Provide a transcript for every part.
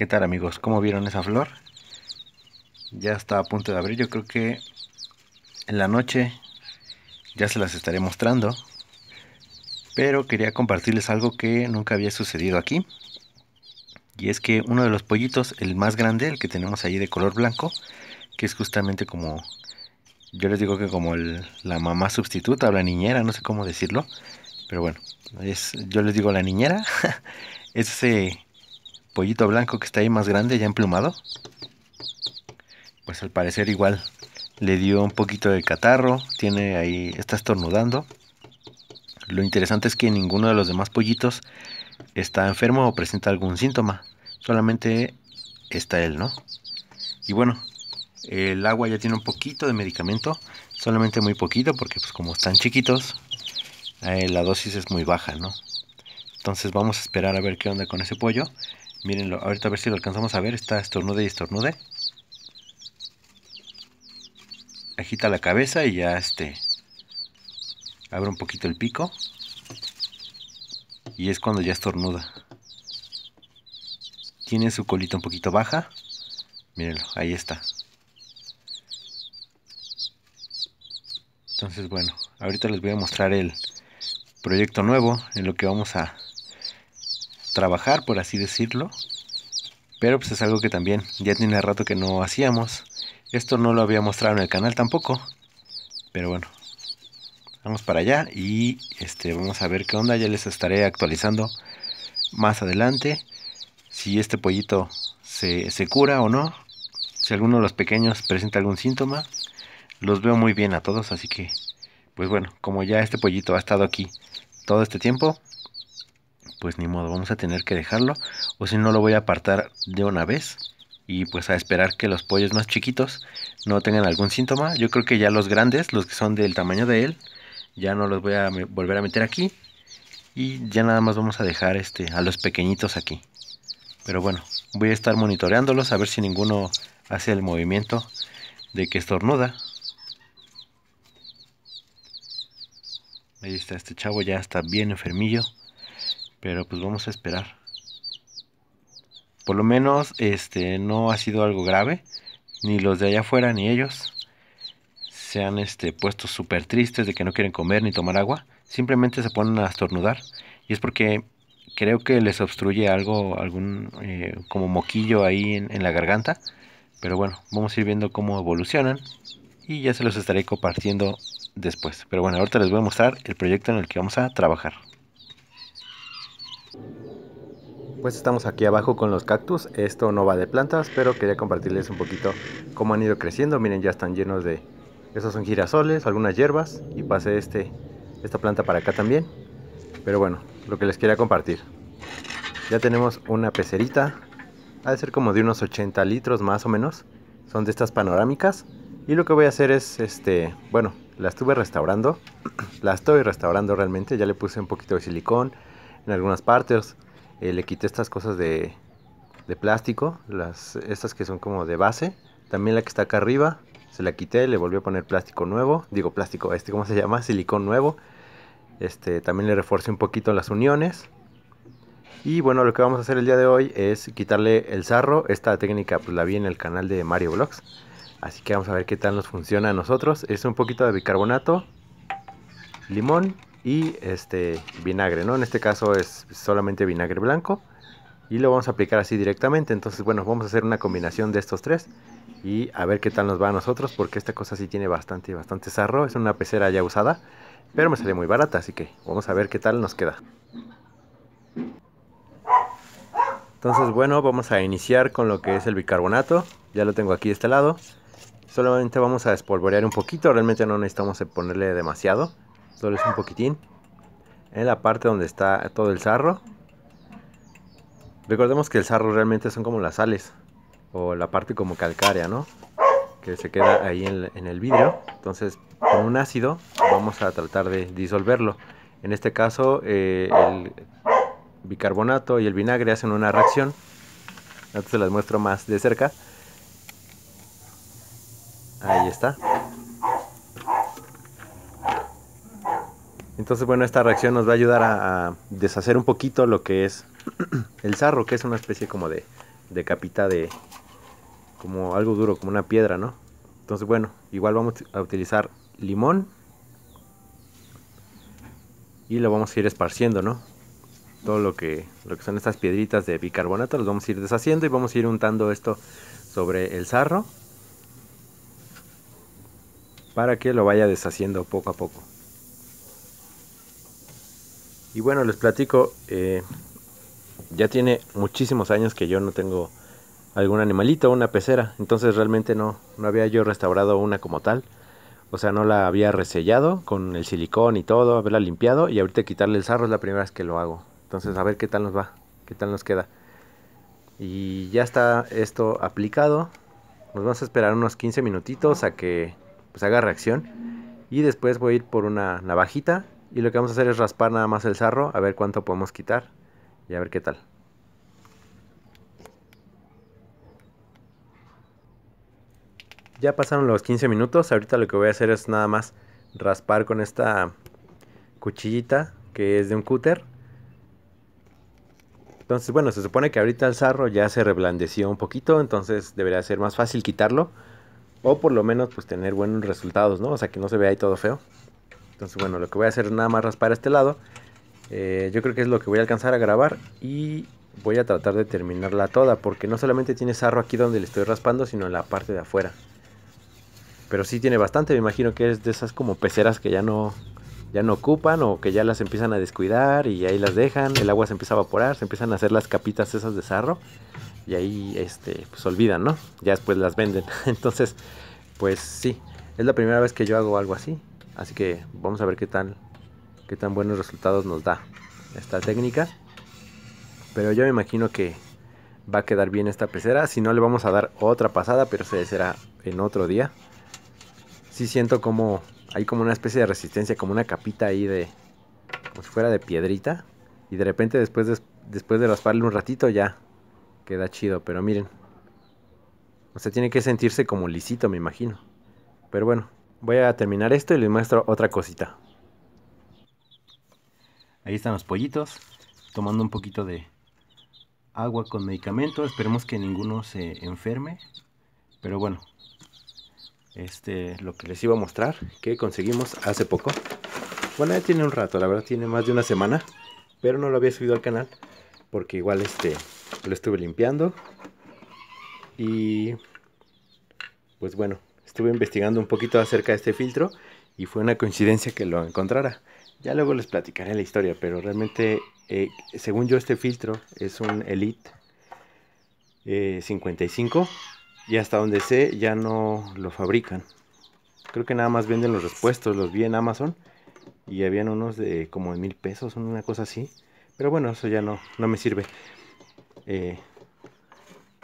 ¿Qué tal amigos? ¿Cómo vieron esa flor? Ya está a punto de abrir. Yo creo que en la noche ya se las estaré mostrando. Pero quería compartirles algo que nunca había sucedido aquí. Y es que uno de los pollitos, el más grande, el que tenemos ahí de color blanco, que es justamente como, yo les digo que como la mamá sustituta o la niñera, no sé cómo decirlo. Pero bueno, es, yo les digo la niñera. es ese pollito blanco que está ahí más grande, ya emplumado, pues al parecer igual le dio un poquito de catarro, tiene ahí, está estornudando. Lo interesante es que ninguno de los demás pollitos está enfermo o presenta algún síntoma, solamente está él, ¿no? Y bueno, el agua ya tiene un poquito de medicamento, solamente muy poquito porque pues como están chiquitos, eh, la dosis es muy baja, ¿no? Entonces vamos a esperar a ver qué onda con ese pollo Mírenlo, ahorita a ver si lo alcanzamos a ver. Está estornude y estornude. Agita la cabeza y ya este. Abre un poquito el pico. Y es cuando ya estornuda. Tiene su colita un poquito baja. Mírenlo, ahí está. Entonces, bueno, ahorita les voy a mostrar el proyecto nuevo en lo que vamos a trabajar, por así decirlo. Pero pues es algo que también ya tiene rato que no hacíamos. Esto no lo había mostrado en el canal tampoco. Pero bueno, vamos para allá y este vamos a ver qué onda. Ya les estaré actualizando más adelante si este pollito se, se cura o no. Si alguno de los pequeños presenta algún síntoma. Los veo muy bien a todos, así que pues bueno, como ya este pollito ha estado aquí todo este tiempo, pues ni modo, vamos a tener que dejarlo. O si no, lo voy a apartar de una vez. Y pues a esperar que los pollos más chiquitos no tengan algún síntoma. Yo creo que ya los grandes, los que son del tamaño de él, ya no los voy a volver a meter aquí. Y ya nada más vamos a dejar este, a los pequeñitos aquí. Pero bueno, voy a estar monitoreándolos a ver si ninguno hace el movimiento de que estornuda. Ahí está, este chavo ya está bien enfermillo. Pero pues vamos a esperar. Por lo menos este no ha sido algo grave. Ni los de allá afuera ni ellos se han este, puesto súper tristes de que no quieren comer ni tomar agua. Simplemente se ponen a estornudar. Y es porque creo que les obstruye algo, algún eh, como moquillo ahí en, en la garganta. Pero bueno, vamos a ir viendo cómo evolucionan. Y ya se los estaré compartiendo después. Pero bueno, ahorita les voy a mostrar el proyecto en el que vamos a trabajar. Pues estamos aquí abajo con los cactus. Esto no va de plantas, pero quería compartirles un poquito cómo han ido creciendo. Miren, ya están llenos de... Esos son girasoles, algunas hierbas. Y pasé este, esta planta para acá también. Pero bueno, lo que les quería compartir. Ya tenemos una pecerita. Ha de ser como de unos 80 litros más o menos. Son de estas panorámicas. Y lo que voy a hacer es, este, bueno, la estuve restaurando. la estoy restaurando realmente. Ya le puse un poquito de silicón en algunas partes. Eh, le quité estas cosas de, de plástico, las, estas que son como de base. También la que está acá arriba, se la quité, le volví a poner plástico nuevo. Digo plástico, este, ¿cómo se llama? Silicón nuevo. Este, también le reforcé un poquito las uniones. Y bueno, lo que vamos a hacer el día de hoy es quitarle el sarro. Esta técnica pues la vi en el canal de Mario Vlogs. Así que vamos a ver qué tal nos funciona a nosotros. Es un poquito de bicarbonato, limón y este vinagre, ¿no? En este caso es solamente vinagre blanco y lo vamos a aplicar así directamente. Entonces, bueno, vamos a hacer una combinación de estos tres y a ver qué tal nos va a nosotros porque esta cosa sí tiene bastante, bastante sarro. Es una pecera ya usada, pero me sale muy barata, así que vamos a ver qué tal nos queda. Entonces, bueno, vamos a iniciar con lo que es el bicarbonato. Ya lo tengo aquí de este lado. Solamente vamos a espolvorear un poquito, realmente no necesitamos ponerle demasiado solo es un poquitín. En la parte donde está todo el sarro. Recordemos que el sarro realmente son como las sales o la parte como calcárea no que se queda ahí en, el vidrio. Entonces con un ácido vamos a tratar de disolverlo. En este caso eh, el bicarbonato y el vinagre hacen una reacción. Se las muestro más de cerca. Ahí está Entonces, bueno, esta reacción nos va a ayudar a, deshacer un poquito lo que es el sarro, que es una especie como de de capita de como algo duro, como una piedra, ¿no? Entonces, bueno, igual vamos a utilizar limón y lo vamos a ir esparciendo, ¿no? Todo lo que, lo que son estas piedritas de bicarbonato los vamos a ir deshaciendo y vamos a ir untando esto sobre el sarro para que lo vaya deshaciendo poco a poco. Y bueno, les platico, eh, ya tiene muchísimos años que yo no tengo algún animalito, una pecera, entonces realmente no, no había yo restaurado una como tal. O sea, no la había resellado con el silicón y todo, haberla limpiado y ahorita quitarle el sarro es la primera vez que lo hago. Entonces, a ver qué tal nos va, qué tal nos queda. Y ya está esto aplicado. Nos vamos a esperar unos 15 minutitos a que pues, haga reacción. Y después voy a ir por una navajita y lo que vamos a hacer es raspar nada más el sarro, a ver cuánto podemos quitar y a ver qué tal. Ya pasaron los 15 minutos, ahorita lo que voy a hacer es nada más raspar con esta cuchillita que es de un cúter. Entonces, bueno, se supone que ahorita el sarro ya se reblandeció un poquito, entonces debería ser más fácil quitarlo. O por lo menos pues tener buenos resultados, ¿no? O sea, que no se vea ahí todo feo. Entonces, bueno, lo que voy a hacer es nada más raspar este lado. Eh, yo creo que es lo que voy a alcanzar a grabar y voy a tratar de terminarla toda porque no solamente tiene sarro aquí donde le estoy raspando, sino en la parte de afuera. Pero sí tiene bastante, me imagino que es de esas como peceras que ya no, ya no ocupan o que ya las empiezan a descuidar y ahí las dejan, el agua se empieza a evaporar, se empiezan a hacer las capitas esas de sarro y ahí este, pues olvidan, ¿no? Ya después las venden. Entonces, pues sí, es la primera vez que yo hago algo así. Así que vamos a ver qué tal, qué tan buenos resultados nos da esta técnica. Pero yo me imagino que va a quedar bien esta pecera. Si no, le vamos a dar otra pasada, pero se será en otro día sí siento como hay como una especie de resistencia, como una capita ahí de como si fuera de piedrita y de repente después de, después de rasparle un ratito ya queda chido, pero miren. O sea, tiene que sentirse como lisito, me imagino. Pero bueno, voy a terminar esto y les muestro otra cosita. Ahí están los pollitos, tomando un poquito de agua con medicamento. Esperemos que ninguno se enferme. Pero bueno, este, lo que les iba a mostrar que conseguimos hace poco. Bueno, ya tiene un rato, la verdad tiene más de una semana, pero no lo había subido al canal porque igual este lo estuve limpiando y pues bueno, estuve investigando un poquito acerca de este filtro y fue una coincidencia que lo encontrara. Ya luego les platicaré la historia, pero realmente eh, según yo este filtro es un Elite 55 eh, y hasta donde sé ya no lo fabrican. Creo que nada más venden los repuestos, los vi en Amazon y habían unos de como de mil pesos, una cosa así. Pero bueno, eso ya no, no me sirve. Eh,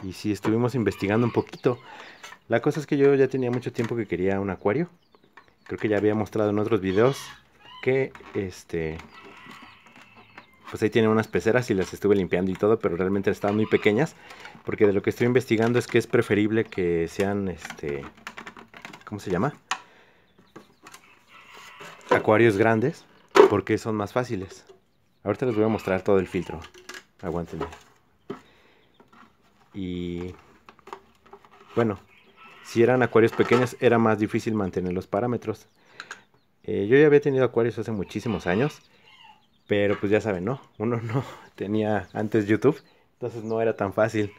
y si estuvimos investigando un poquito. La cosa es que yo ya tenía mucho tiempo que quería un acuario. Creo que ya había mostrado en otros videos que este pues ahí tienen unas peceras y las estuve limpiando y todo, pero realmente estaban muy pequeñas, porque de lo que estoy investigando es que es preferible que sean, este, ¿cómo se llama? Acuarios grandes, porque son más fáciles. Ahorita les voy a mostrar todo el filtro, aguántenme. Y, bueno, si eran acuarios pequeños era más difícil mantener los parámetros. Eh, yo ya había tenido acuarios hace muchísimos años pero pues ya saben, ¿no? Uno no tenía antes YouTube, entonces no era tan fácil.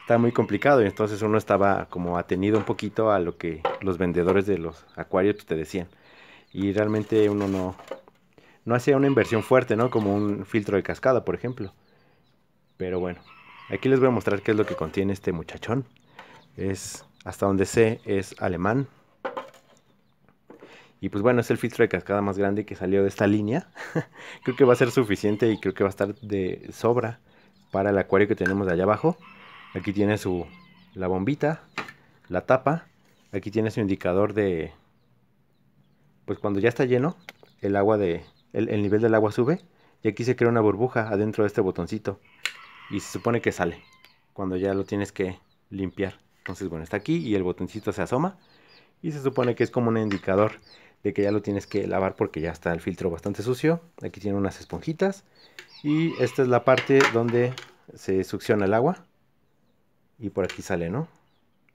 Estaba muy complicado y entonces uno estaba como atenido un poquito a lo que los vendedores de los acuarios pues, te decían. Y realmente uno no, no hacía una inversión fuerte, ¿no? Como un filtro de cascada, por ejemplo. Pero bueno, aquí les voy a mostrar qué es lo que contiene este muchachón. Es, hasta donde sé, es alemán. Y pues bueno, es el filtro de cascada más grande que salió de esta línea. creo que va a ser suficiente y creo que va a estar de sobra para el acuario que tenemos de allá abajo. Aquí tiene su la bombita, la tapa. Aquí tiene su indicador de pues cuando ya está lleno, el agua de el, el nivel del agua sube y aquí se crea una burbuja adentro de este botoncito y se supone que sale cuando ya lo tienes que limpiar. Entonces, bueno, está aquí y el botoncito se asoma y se supone que es como un indicador de que ya lo tienes que lavar porque ya está el filtro bastante sucio. Aquí tiene unas esponjitas y esta es la parte donde se succiona el agua. y por aquí sale, ¿no?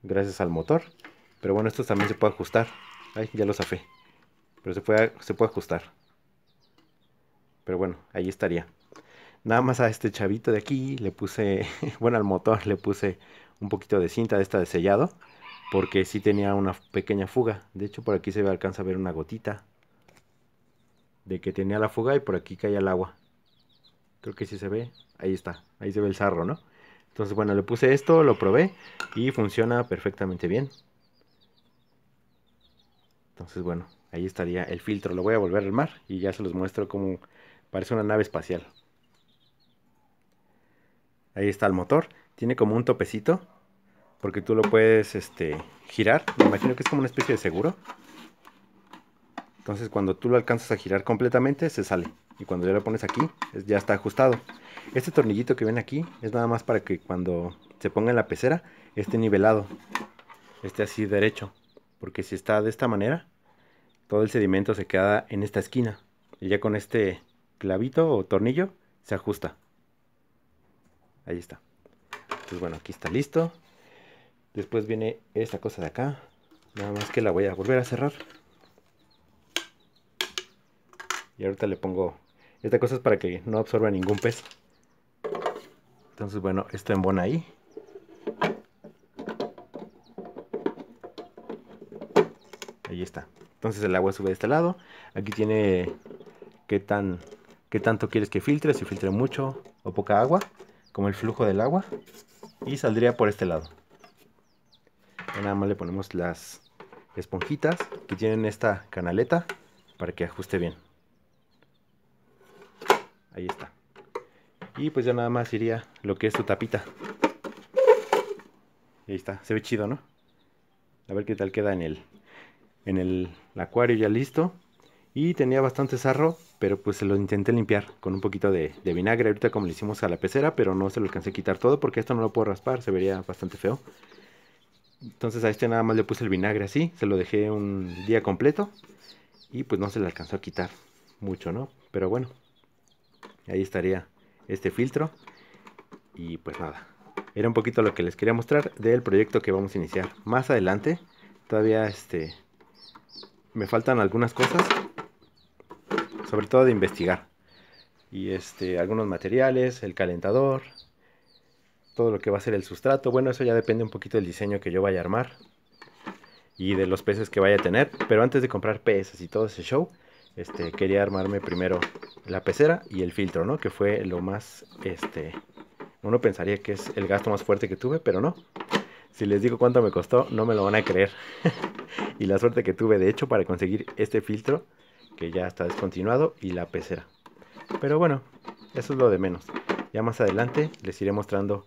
Gracias al motor. Pero bueno, esto también se puede ajustar. Ay, ya lo zafé. Pero se puede, se puede ajustar. Pero bueno, ahí estaría. Nada más a este chavito de aquí le puse, bueno, al motor le puse un poquito de cinta de esta de sellado. Porque sí tenía una pequeña fuga. De hecho, por aquí se alcanza a ver una gotita. De que tenía la fuga y por aquí caía el agua. Creo que sí se ve. Ahí está. Ahí se ve el sarro, ¿no? Entonces, bueno, le puse esto, lo probé y funciona perfectamente bien. Entonces, bueno, ahí estaría el filtro. Lo voy a volver al mar y ya se los muestro como parece una nave espacial. Ahí está el motor. Tiene como un topecito. Porque tú lo puedes este, girar. Me imagino que es como una especie de seguro. Entonces cuando tú lo alcanzas a girar completamente se sale. Y cuando ya lo pones aquí ya está ajustado. Este tornillito que ven aquí es nada más para que cuando se ponga en la pecera esté nivelado. Esté así derecho. Porque si está de esta manera, todo el sedimento se queda en esta esquina. Y ya con este clavito o tornillo se ajusta. Ahí está. Entonces bueno, aquí está listo. Después viene esta cosa de acá. Nada más que la voy a volver a cerrar. Y ahorita le pongo... Esta cosa es para que no absorba ningún pez. Entonces bueno, esto embona ahí. Ahí está. Entonces el agua sube de este lado. Aquí tiene qué tan qué tanto quieres que filtre, si filtre mucho o poca agua como el flujo del agua y saldría por este lado. nada más le ponemos las esponjitas que tienen esta canaleta para que ajuste bien. Ahí está. Y pues ya nada más iría lo que es su tapita. Ahí está, se ve chido, ¿no? A ver qué tal queda en el, en el acuario ya listo. Y tenía bastante sarro, pero pues se lo intenté limpiar con un poquito de, vinagre. Ahorita como le hicimos a la pecera, pero no se lo alcancé a quitar todo porque esto no lo puedo raspar, se vería bastante feo. Entonces a este nada más le puse el vinagre así, se lo dejé un día completo y pues no se le alcanzó a quitar mucho, ¿no? Pero bueno, ahí estaría este filtro y pues nada. Era un poquito lo que les quería mostrar del proyecto que vamos a iniciar más adelante. Todavía este me faltan algunas cosas, sobre todo de investigar. Y este, algunos materiales, el calentador, todo lo que va a ser el sustrato. Bueno, eso ya depende un poquito del diseño que yo vaya a armar y de los peces que vaya a tener. Pero antes de comprar peces y todo ese show, este, quería armarme primero la pecera y el filtro, ¿no? Que fue lo más, este, uno pensaría que es el gasto más fuerte que tuve, pero no. Si les digo cuánto me costó, no me lo van a creer. y la suerte que tuve, de hecho, para conseguir este filtro que ya está descontinuado y la pecera. Pero bueno, eso es lo de menos. Ya más adelante les iré mostrando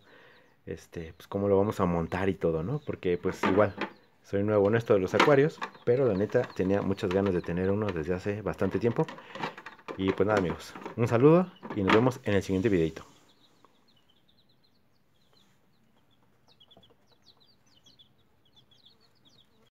este, pues cómo lo vamos a montar y todo, ¿no? Porque pues igual soy nuevo en esto de los acuarios, pero la neta tenía muchas ganas de tener uno desde hace bastante tiempo. Y pues nada amigos, un saludo y nos vemos en el siguiente videito.